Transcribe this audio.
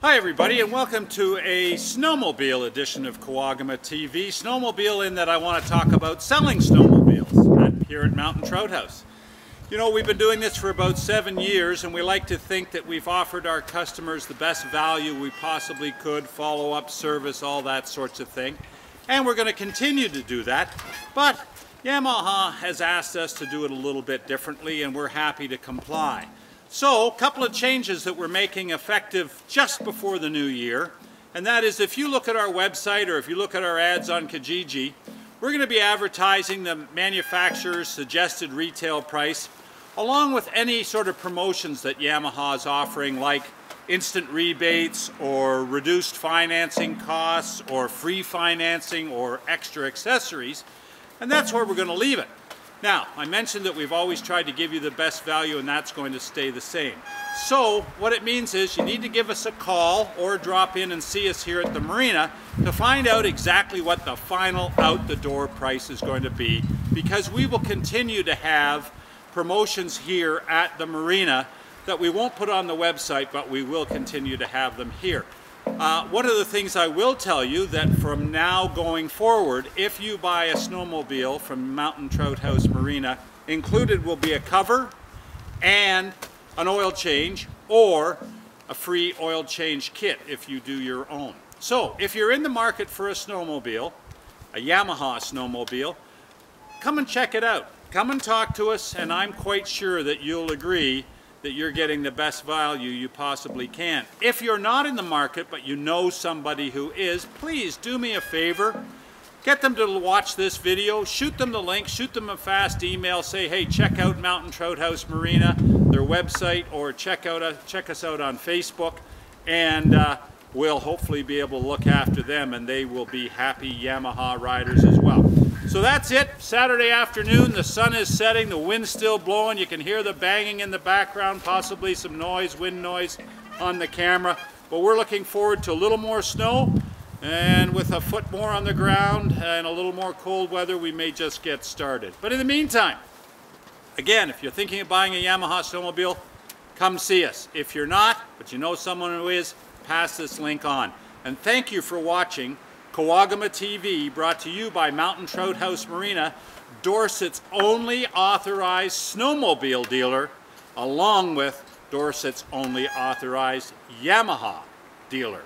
Hi everybody and welcome to a snowmobile edition of Kawagama TV. Snowmobile in that I want to talk about selling snowmobiles here at Mountain Trout House. You know we've been doing this for about seven years and we like to think that we've offered our customers the best value we possibly could, follow-up service, all that sorts of thing. And we're going to continue to do that. But Yamaha has asked us to do it a little bit differently and we're happy to comply. So, a couple of changes that we're making effective just before the new year, and that is if you look at our website or if you look at our ads on Kijiji, we're going to be advertising the manufacturer's suggested retail price along with any sort of promotions that Yamaha is offering like instant rebates or reduced financing costs or free financing or extra accessories and that's where we're going to leave it. Now, I mentioned that we've always tried to give you the best value and that's going to stay the same. So, what it means is you need to give us a call or drop in and see us here at the marina to find out exactly what the final out the door price is going to be because we will continue to have promotions here at the marina that we won't put on the website but we will continue to have them here. Uh, one of the things I will tell you that from now going forward, if you buy a snowmobile from Mountain Trout House Marina, included will be a cover and an oil change or a free oil change kit if you do your own. So if you're in the market for a snowmobile, a Yamaha snowmobile, come and check it out. Come and talk to us and I'm quite sure that you'll agree that you're getting the best value you possibly can. If you're not in the market, but you know somebody who is, please do me a favor. Get them to watch this video, shoot them the link, shoot them a fast email, say, hey, check out Mountain Trout House Marina, their website, or check, out, uh, check us out on Facebook, and uh, we'll hopefully be able to look after them, and they will be happy Yamaha riders as well. So that's it, Saturday afternoon, the sun is setting, the wind's still blowing, you can hear the banging in the background, possibly some noise, wind noise on the camera, but we're looking forward to a little more snow, and with a foot more on the ground and a little more cold weather, we may just get started. But in the meantime, again, if you're thinking of buying a Yamaha snowmobile, come see us. If you're not, but you know someone who is, pass this link on. And thank you for watching Kawagama TV, brought to you by Mountain Trout House Marina, Dorset's only authorized snowmobile dealer, along with Dorset's only authorized Yamaha dealer.